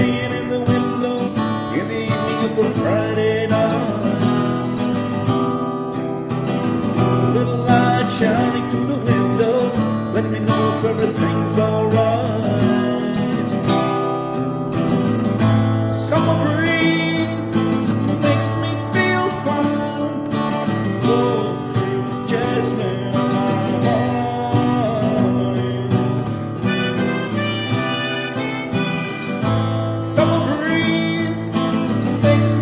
is makes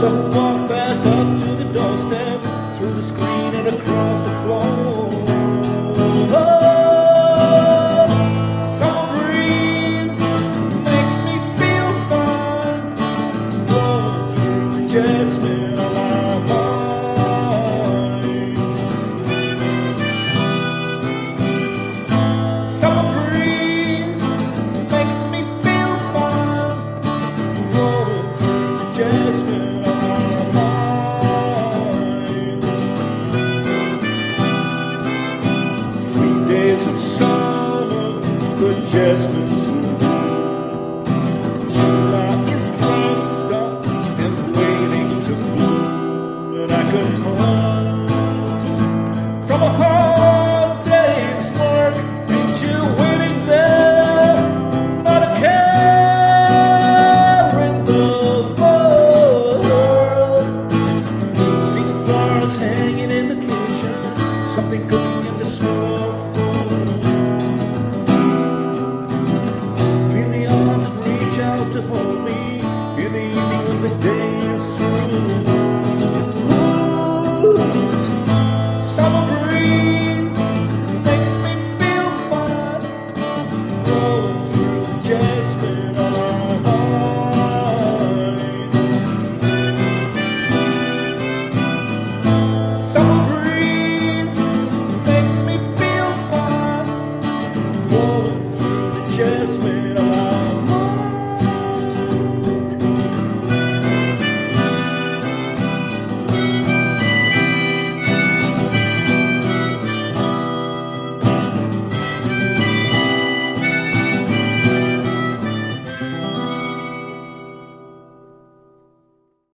So I walk past up to the doorstep, through the screen and across the floor. Oh, summer, good jasmine too. July is dressed up and waiting to bloom, and I come home from a hard day's work, ain't you waiting there? Not a care in the world. See the flowers hanging in the kitchen, something cooking in the stove. To hold me in the evening when the day is through.